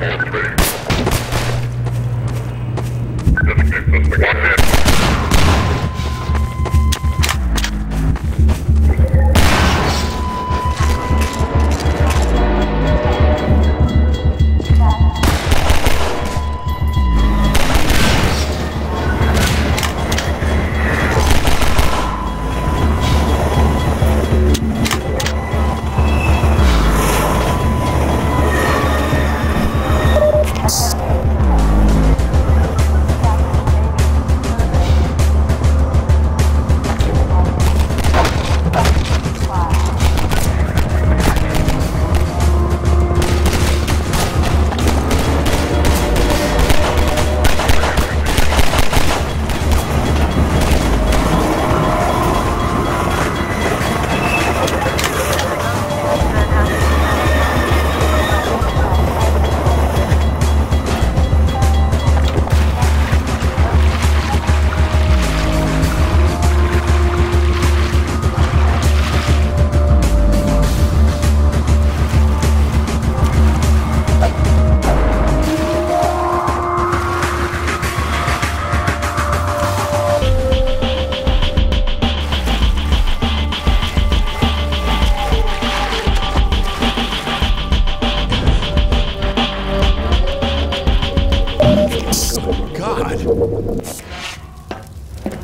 block two.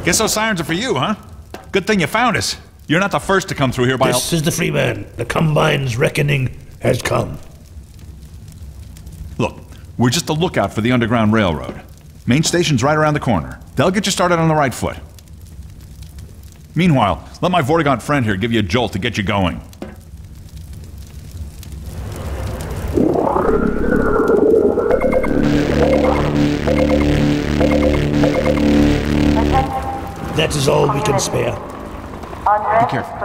Guess those sirens are for you, huh? Good thing you found us. You're not the first to come through here by. This is the Freeman. The Combine's reckoning has come. Look, we're just a lookout for the Underground Railroad. Main station's right around the corner. They'll get you started on the right foot. Meanwhile, let my Vortigaunt friend here give you a jolt to get you going. That is all we can spare. Be careful.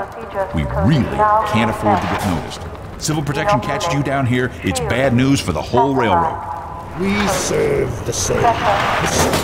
We really can't afford to get noticed. Civil protection catches you down here, it's bad news for the whole railroad. We serve the same. Mr.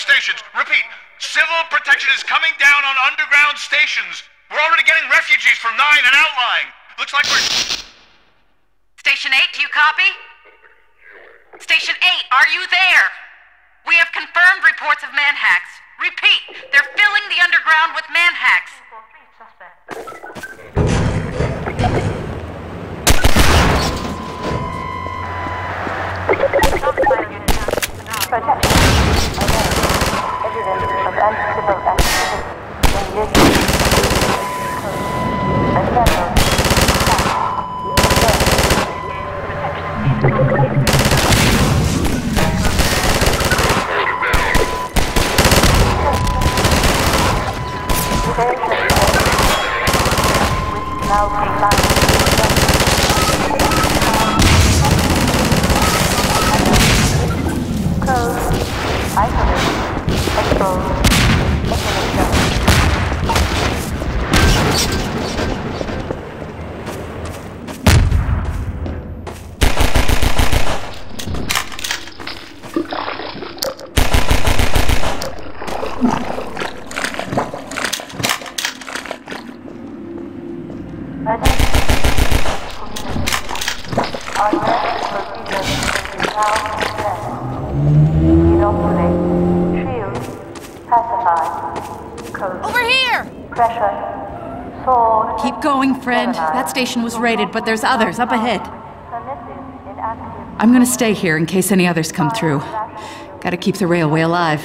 stations. Repeat, civil protection is coming down on underground stations. We're already getting refugees from 9 and outlying. Looks like we're... Station 8, do you copy? Station 8, are you there? We have confirmed reports of manhacks. Repeat, they're filling the underground with manhacks. Protection. Evidence of station was raided, but there's others up ahead. I'm gonna stay here in case any others come through. Gotta keep the railway alive.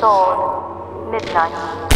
Sword. Midnight.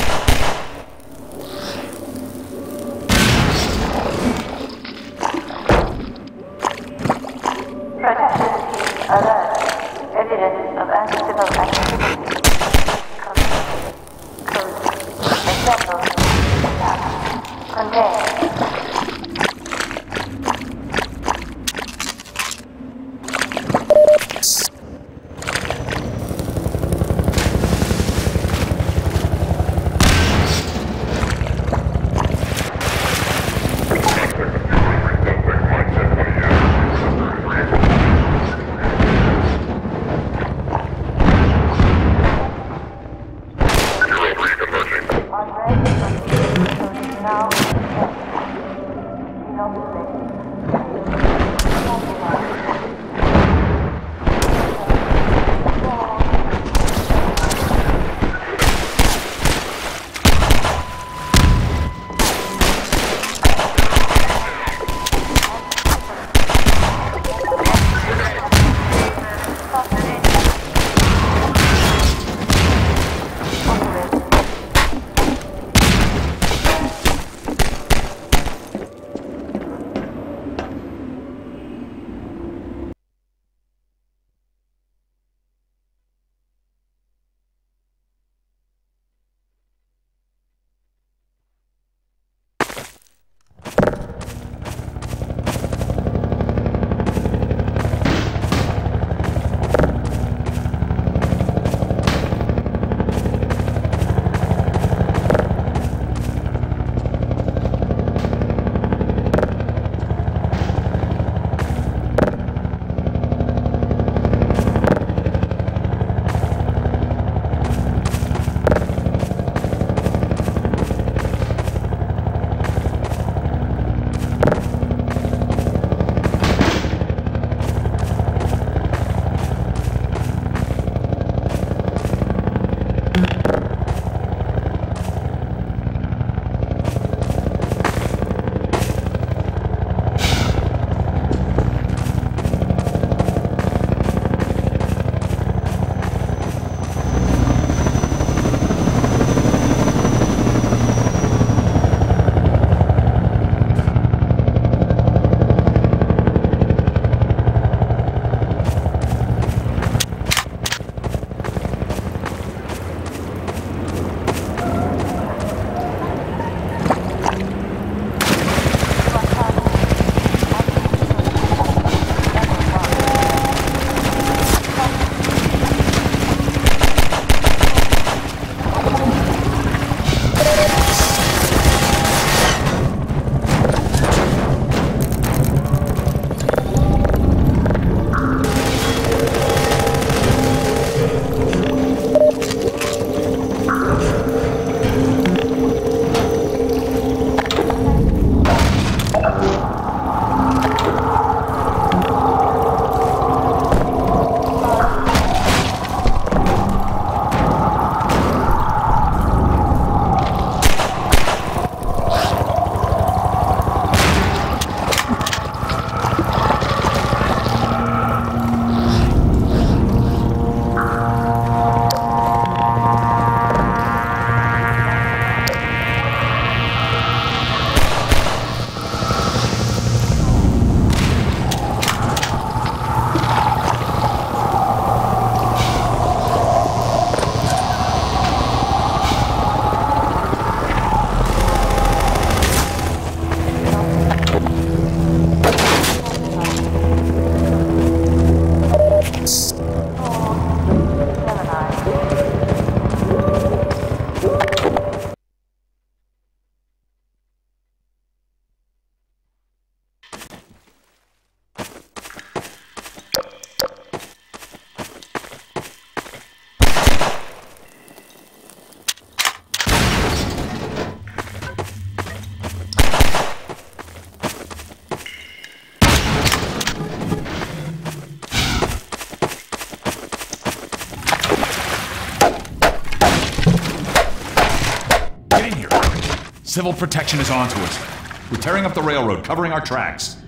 Civil protection is onto us. We're tearing up the railroad, covering our tracks.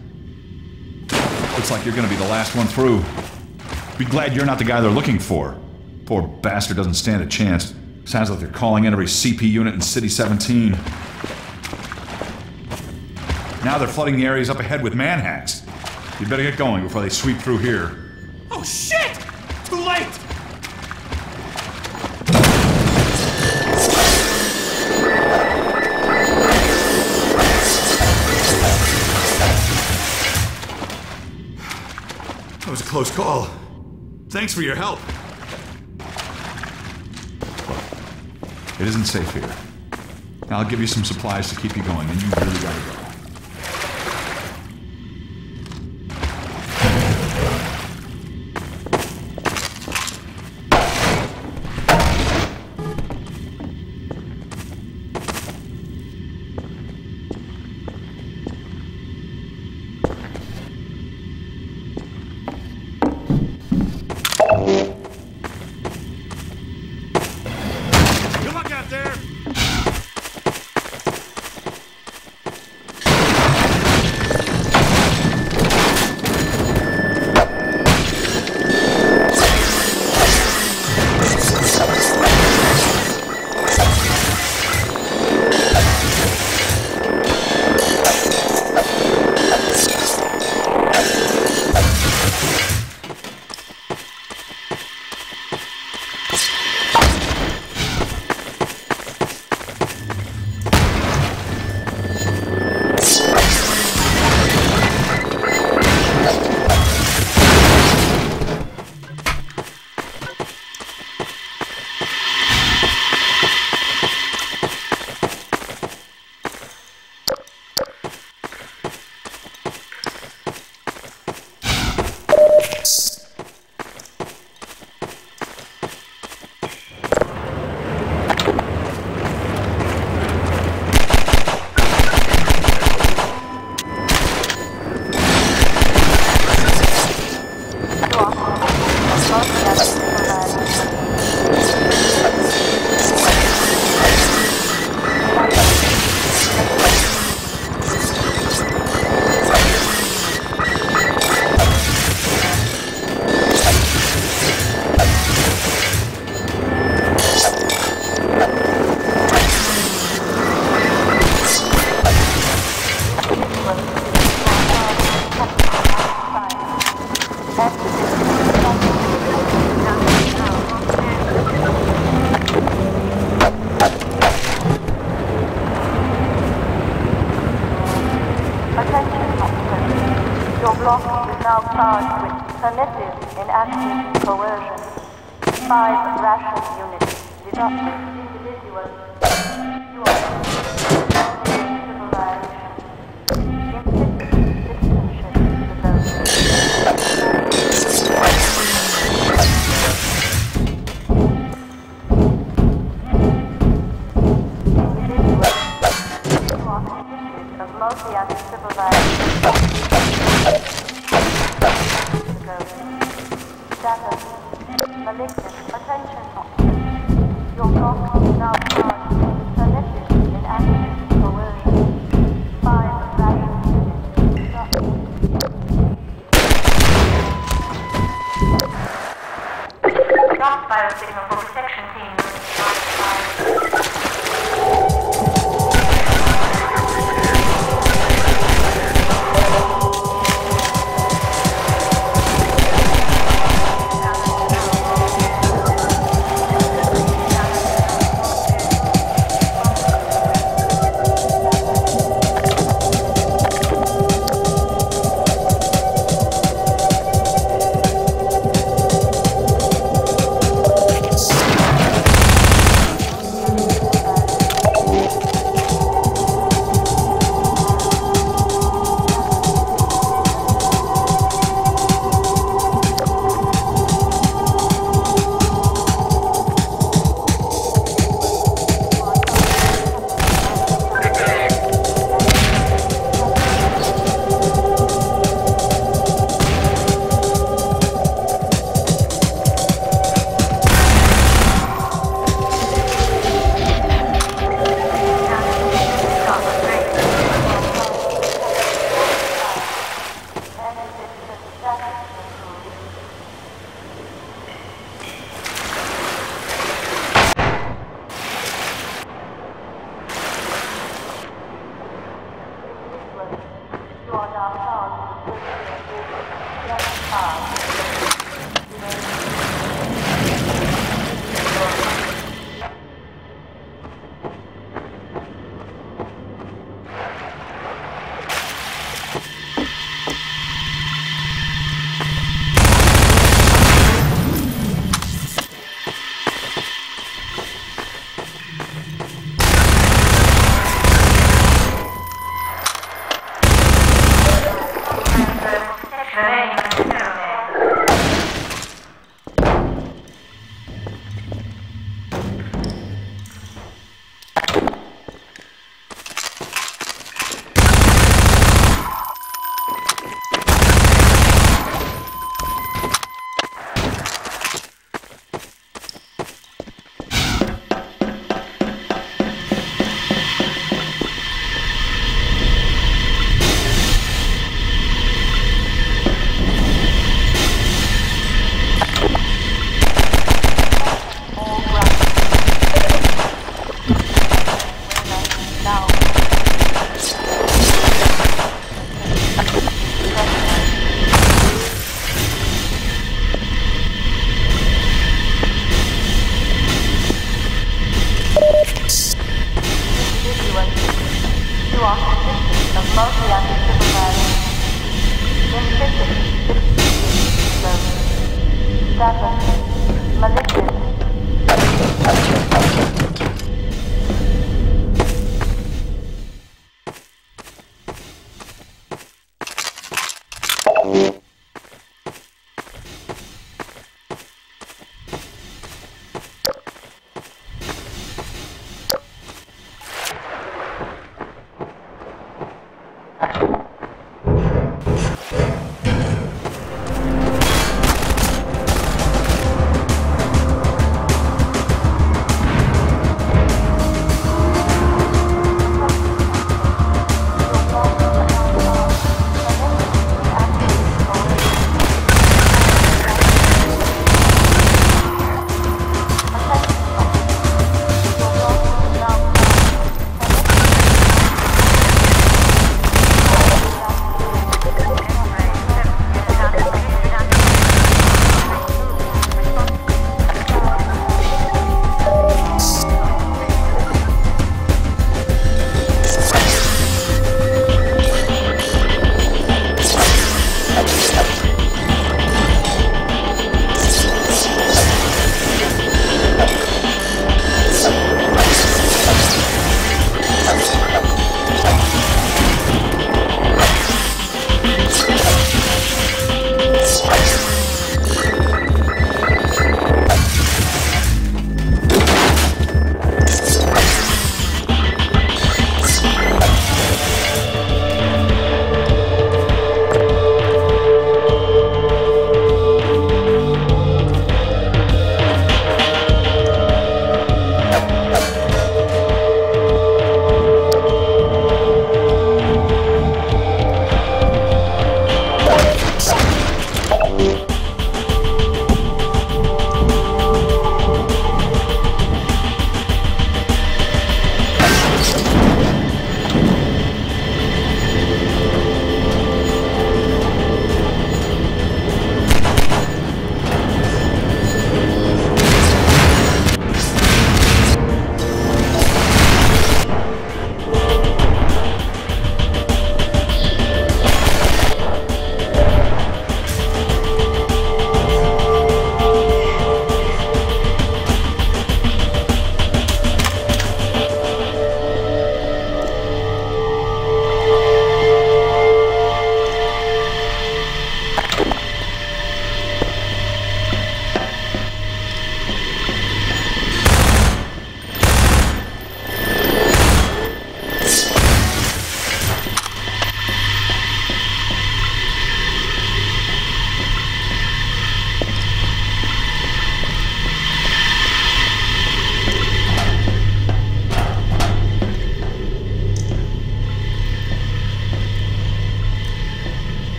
Looks like you're gonna be the last one through. Be glad you're not the guy they're looking for. Poor bastard doesn't stand a chance. Sounds like they're calling in every CP unit in City 17. Now they're flooding the areas up ahead with manhacks. You better get going before they sweep through here. Oh shit! Close call. Thanks for your help. It isn't safe here. I'll give you some supplies to keep you going, and you really gotta go. Individual. 爆炸到此结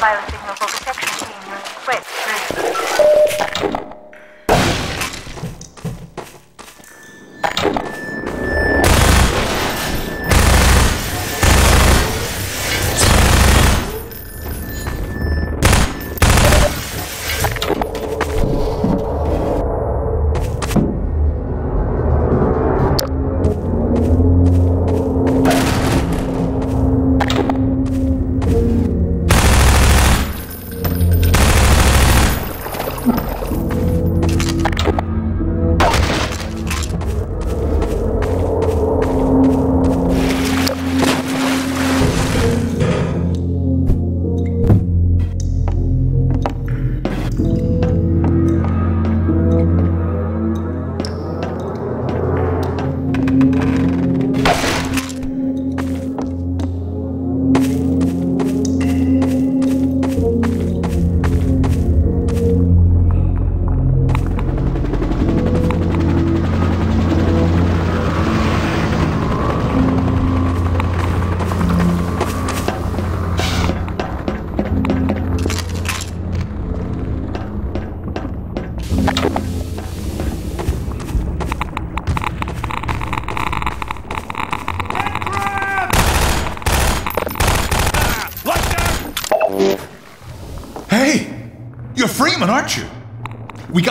biosignal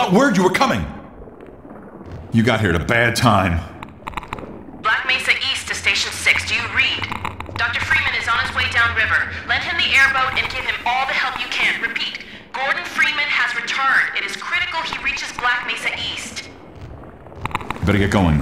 got word you were coming. You got here at a bad time. Black Mesa East to Station 6. Do you read? Dr. Freeman is on his way downriver. Lend him the airboat and give him all the help you can. Repeat. Gordon Freeman has returned. It is critical he reaches Black Mesa East. Better get going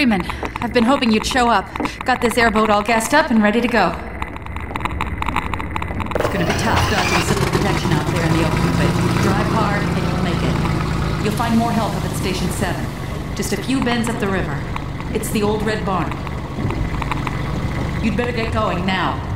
Freeman. I've been hoping you'd show up. Got this airboat all gassed up and ready to go. It's gonna be tough dodging civil protection out there in the open, but drive hard and you'll make it. You'll find more help up at Station 7. Just a few bends up the river. It's the old red barn. You'd better get going now.